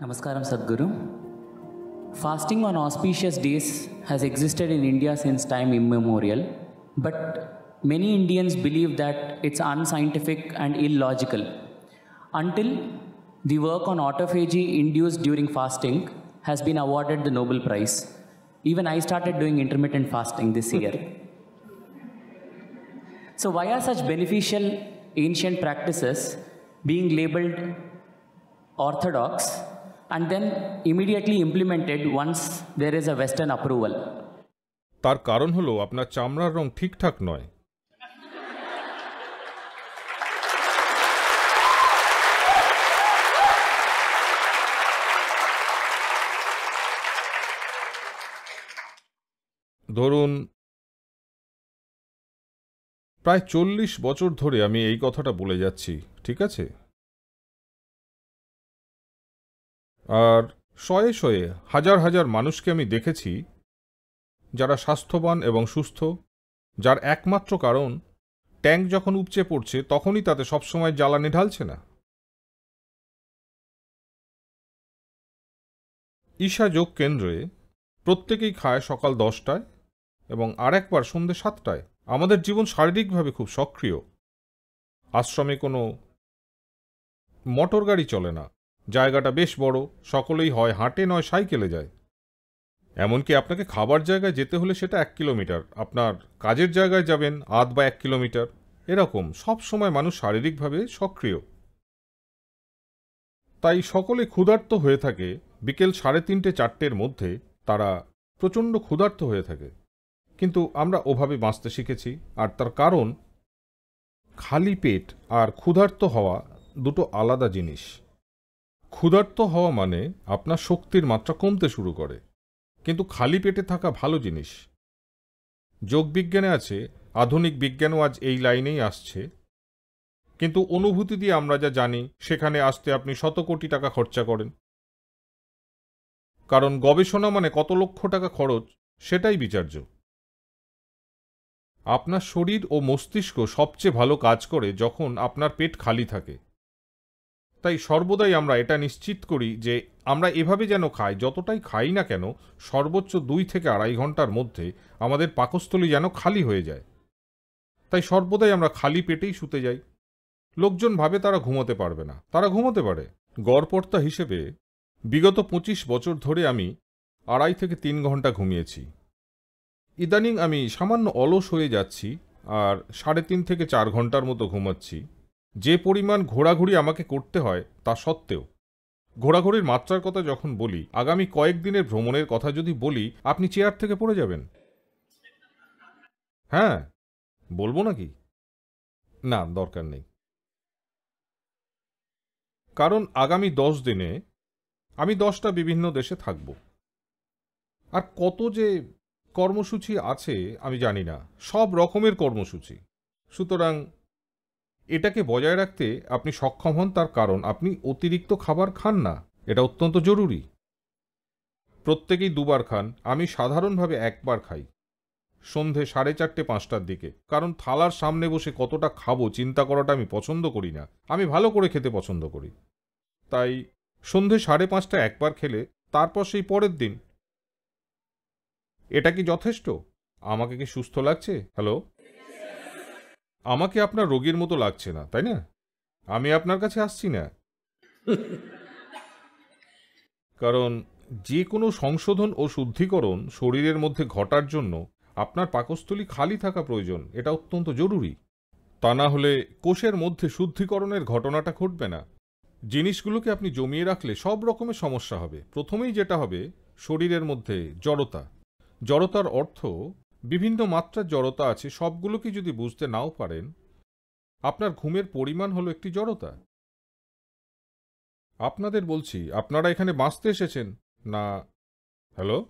Namaskaram Sadhguru. Fasting on auspicious days has existed in India since time immemorial, but many Indians believe that it's unscientific and illogical until the work on autophagy induced during fasting has been awarded the Nobel Prize. Even I started doing intermittent fasting this year. so, why are such beneficial ancient practices being labeled orthodox and then immediately implemented once there is a Western approval? তার কারণ হলো আপনার চামড়ার রং ঠিকঠাক নয় ধরুন প্রায় চল্লিশ বছর ধরে আমি এই কথাটা বলে যাচ্ছি ঠিক আছে আর শয়ে শয়ে হাজার হাজার মানুষকে আমি দেখেছি যারা স্বাস্থ্যবান এবং সুস্থ, যার একমাত্র কারণ, ট্যাঙ্ক যখন উপচে পড়ছে তখনই তাতে সবসময় জ্বালানি ঢালছে না। ঈশা যোগ কেন্দ্রে প্রত্যেকেই খায় সকাল দশটায় এবং আরেকবার সন্ধে সাতটায়। আমাদের জীবন শারীরিকভাবে খুব সক্রিয়। আশ্রমে কোনো মোটর গাড়ি চলে না। জায়গাটা বেশ বড়, সকলেই হয় হাঁটে, নয় সাইকেলে যায়। এমনকি আপনাকে খাবার জায়গায় যেতে হলে সেটা এক কিলোমিটার। আপনার কাজের জায়গায় যাবেন আধ বা এক কিলোমিটার। এরকম সব সময় মানুষ শারীরিকভাবে সক্রিয়। তাই সকলে ক্ষুধার্ত হয়ে থাকে। বিকেল সাড়ে তিনটে, চারটের মধ্যে তারা প্রচণ্ড ক্ষুধার্ত হয়ে থাকে। কিন্তু আমরা ওভাবে বাঁচতে শিখেছি। আর তার কারণ, খালি পেট আর ক্ষুধার্ত হওয়া দুটো আলাদা জিনিস। ক্ষুধার্ত হওয়া মানে আপনার শক্তির মাত্রা কমতে শুরু করে। কিন্তু খালি পেটে থাকা ভালো জিনিস। যোগবিজ্ঞানে আছে, আধুনিক বিজ্ঞানও আজ এই লাইনেই আসছে। কিন্তু অনুভূতি দিয়ে আমরা যা জানি, সেখানে আসতে আপনি শত কোটি টাকা খরচা করেন। কারণ গবেষণা মানে কত লক্ষ টাকা খরচ, সেটাই বিচার্য। আপনার শরীর ও মস্তিষ্ক সবচেয়ে ভালো কাজ করে যখন আপনার পেট খালি থাকে। তাই সর্বদাই আমরা এটা নিশ্চিত করি যে আমরা এভাবে যেন খাই, যতটাই খাই না কেন, সর্বোচ্চ দুই থেকে আড়াই ঘণ্টার মধ্যে আমাদের পাকস্থলী যেন খালি হয়ে যায়। তাই সর্বদাই আমরা খালি পেটেই শুতে যাই। লোকজন ভাবে তারা ঘুমোতে পারবে না। তারা ঘুমোতে পারে। গড়পর্তা হিসেবে বিগত পঁচিশ বছর ধরে আমি আড়াই থেকে তিন ঘণ্টা ঘুমিয়েছি। ইদানিং আমি সামান্য অলস হয়ে যাচ্ছি আর সাড়ে তিন থেকে চার ঘণ্টার মতো ঘুমাচ্ছি। যে পরিমাণ ঘোরাঘুরি আমাকে করতে হয় তা সত্ত্বেও। ঘোরাঘুরির মাত্রার কথা যখন বলি, আগামী কয়েকদিনের ভ্রমণের কথা যদি বলি, আপনি চেয়ার থেকে পড়ে যাবেন। হ্যাঁ বলব নাকি? না, দরকার নেই। কারণ আগামী দশ দিনে আমি দশটা বিভিন্ন দেশে থাকব। আর কত যে কর্মসূচি আছে, আমি জানি না। সব রকমের কর্মসূচি। সুতরাং এটাকে বজায় রাখতে আপনি সক্ষম হন তার কারণ, আপনি অতিরিক্ত খাবার খান না। এটা অত্যন্ত জরুরি। প্রত্যেকেই দুবার খান। আমি সাধারণভাবে একবার খাই। সন্ধে সাড়ে চারটে, পাঁচটার দিকে। কারণ থালার সামনে বসে কতটা খাব চিন্তা করাটা আমি পছন্দ করি না। আমি ভালো করে খেতে পছন্দ করি। তাই সন্ধে সাড়ে পাঁচটা একবার খেলে তারপর সেই পরের দিন। এটা কি যথেষ্ট? আমাকে কি সুস্থ লাগছে? হ্যালো? আমাকে আপনার রোগীর মতো লাগছে না তাই না? আমি আপনার কাছে আসছি না। কারণ যে কোনো সংশোধন ও শুদ্ধিকরণ শরীরের মধ্যে ঘটার জন্য আপনার পাকস্থলী খালি থাকা প্রয়োজন এটা অত্যন্ত জরুরি। তা না হলে কোষের মধ্যে শুদ্ধিকরণের ঘটনাটা ঘটবে না। জিনিসগুলোকে আপনি জমিয়ে রাখলে সব রকমের সমস্যা হবে। প্রথমেই যেটা হবে শরীরের মধ্যে জড়তা। জড়তার অর্থ বিভিন্ন মাত্রার জড়তা আছে সবগুলোকে যদি বুঝতে নাও পারেন আপনার ঘুমের পরিমাণ হলো একটি জড়তা। আপনাদের বলছি আপনারা এখানে বাঁচতে এসেছেন না? হ্যালো?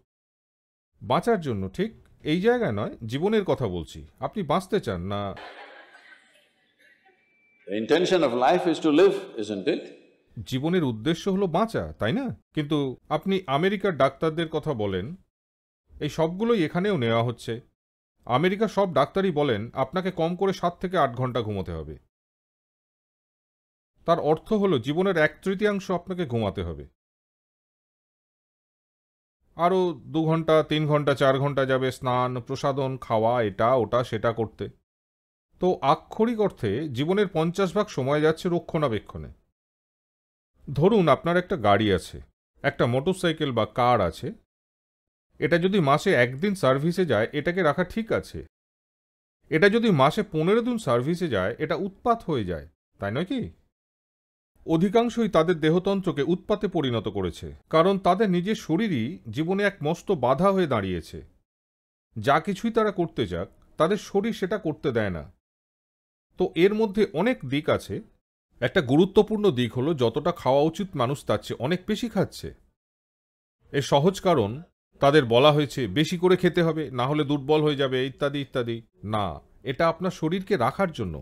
বাঁচার জন্য ঠিক এই জায়গায় নয় জীবনের কথা বলছি। আপনি বাঁচতে চান না? Life is to live, isn't জীবনের উদ্দেশ্য হলো বাঁচা তাই না? কিন্তু আপনি আমেরিকার ডাক্তারদের কথা বলেন এই সবগুলোই এখানেও নেওয়া হচ্ছে। আমেরিকা সব ডাক্তারই বলেন, আপনাকে কম করে সাত থেকে আট ঘণ্টা ঘুমোতে হবে। তার অর্থ হলো, জীবনের এক তৃতীয়াংশ আপনাকে ঘুমাতে হবে। আরও দু ঘণ্টা, তিন ঘণ্টা, চার ঘণ্টা যাবে স্নান প্রসাদন খাওয়া, এটা, ওটা, সেটা করতে। তো আক্ষরিক অর্থে, জীবনের পঞ্চাশ ভাগ সময় যাচ্ছে রক্ষণাবেক্ষণে। ধরুন আপনার একটা গাড়ি আছে, একটা মোটরসাইকেল বা কার আছে এটা যদি মাসে একদিন সার্ভিসে যায়, এটাকে রাখা ঠিক আছে। এটা যদি মাসে পনেরো দিন সার্ভিসে যায়, এটা উৎপাত হয়ে যায়, তাই নয় কি? অধিকাংশই তাদের দেহতন্ত্রকে উৎপাতে পরিণত করেছে, কারণ তাদের নিজের শরীরই জীবনে এক মস্ত বাধা হয়ে দাঁড়িয়েছে। যা কিছুই তারা করতে যাক, তাদের শরীর সেটা করতে দেয় না। তো এর মধ্যে অনেক দিক আছে। একটা গুরুত্বপূর্ণ দিক হলো, যতটা খাওয়া উচিত মানুষ তার চেয়ে অনেক বেশি খাচ্ছে। এর সহজ কারণ তাদের বলা হয়েছে, বেশি করে খেতে হবে, না হলে দুর্বল হয়ে যাবে, ইত্যাদি ইত্যাদি। না, এটা আপনার শরীরকে রাখার জন্য।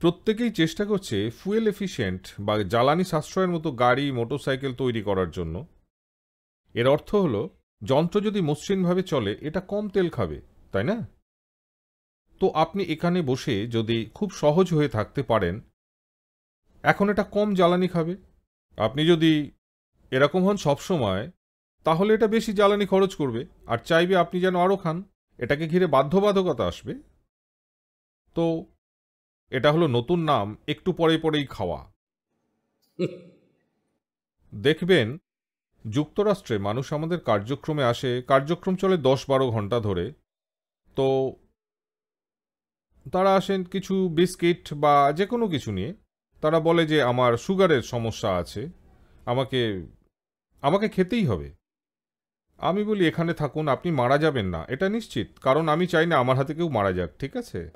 প্রত্যেকেই চেষ্টা করছে ফুয়েল এফিশিয়েন্ট বা জ্বালানি সাশ্রয়ের মতো গাড়ি মোটরসাইকেল তৈরি করার জন্য। এর অর্থ হল, যন্ত্র যদি মসৃণভাবে চলে, এটা কম তেল খাবে, তাই না? তো আপনি এখানে বসে যদি খুব সহজ হয়ে থাকতে পারেন, এখন এটা কম জ্বালানি খাবে। আপনি যদি এরকম হন সবসময় তাহলে এটা বেশি জ্বালানি খরচ করবে। আর চাইবে আপনি যেন আরও খান। এটাকে ঘিরে বাধ্যবাধকতা আসবে। তো এটা হলো নতুন নাম একটু পরে পরেই খাওয়া। দেখবেন যুক্তরাষ্ট্রে মানুষ আমাদের কার্যক্রমে আসে কার্যক্রম চলে দশ বারো ঘণ্টা ধরে। তো তারা আসেন কিছু বিস্কিট বা যে কোনো কিছু নিয়ে। তারা বলে যে আমার সুগারের সমস্যা আছে। আমাকে আমাকে খেতেই হবে। আমি বলি, এখানে থাকুন, আপনি মারা যাবেন না। এটা নিশ্চিত, কারণ আমি চাই না আমার হাতে কেউ মারা যাক, ঠিক আছে?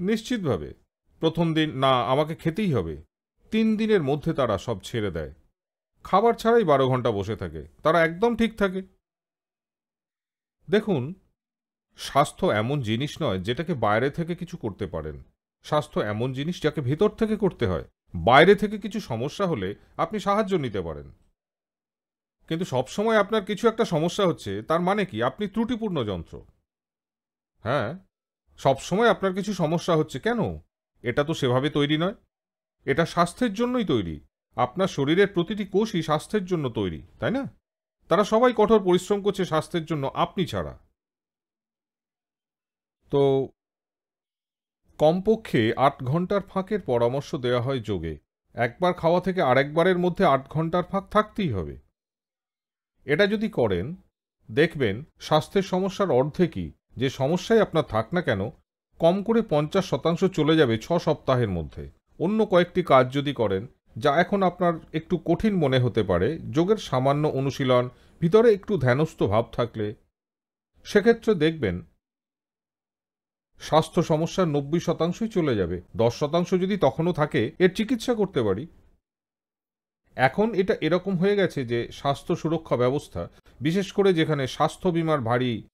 নিশ্চিতভাবে। প্রথম দিন, না, আমাকে খেতেই হবে। তিন দিনের মধ্যে তারা সব ছেড়ে দেয়। খাবার ছাড়াই বারো ঘণ্টা বসে থাকে। তারা একদম ঠিক থাকে। দেখুন, স্বাস্থ্য এমন জিনিস নয় যেটাকে বাইরে থেকে কিছু করতে পারেন। স্বাস্থ্য এমন জিনিস যাকে ভেতর থেকে করতে হয়। বাইরে থেকে কিছু সমস্যা হলে আপনি সাহায্য নিতে পারেন। কিন্তু সবসময় আপনার কিছু একটা সমস্যা হচ্ছে, তার মানে কি? আপনি ত্রুটিপূর্ণ যন্ত্র। হ্যাঁ? সবসময় আপনার কিছু সমস্যা হচ্ছে কেন? এটা তো সেভাবে তৈরি নয়। এটা স্বাস্থ্যের জন্যই তৈরি। আপনার শরীরের প্রতিটি কোষই স্বাস্থ্যের জন্য তৈরি, তাই না? তারা সবাই কঠোর পরিশ্রম করছে স্বাস্থ্যের জন্য, আপনি ছাড়া। তো কমপক্ষে আট ঘণ্টার ফাঁকের পরামর্শ দেওয়া হয় যোগে। একবার খাওয়া থেকে আরেকবারের মধ্যে আট ঘণ্টার ফাঁক থাকতেই হবে। এটা যদি করেন, দেখবেন স্বাস্থ্যের সমস্যার অর্ধেকই যে সমস্যাই আপনার থাক না কেন, কম করে পঞ্চাশ শতাংশ চলে যাবে ছ সপ্তাহের মধ্যে। অন্য কয়েকটি কাজ যদি করেন, যা এখন আপনার একটু কঠিন মনে হতে পারে, যোগের সামান্য অনুশীলন, ভিতরে একটু ধ্যানস্থ ভাব থাকলে, সেক্ষেত্রে দেখবেন স্বাস্থ্য সমস্যার নব্বই শতাংশই চলে যাবে। দশ শতাংশ যদি তখনও থাকে, এর চিকিৎসা করতে পারি। এখন এটা এরকম হয়ে গেছে যে স্বাস্থ্য সুরক্ষা ব্যবস্থা, বিশেষ করে যেখানে স্বাস্থ্য বিমার ভারী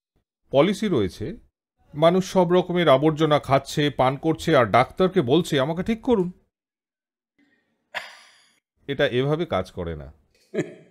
পলিসি রয়েছে, মানুষ সব রকমের আবর্জনা খাচ্ছে, পান করছে আর ডাক্তারকে বলছে, আমাকে ঠিক করুন। এটা এভাবে কাজ করে না।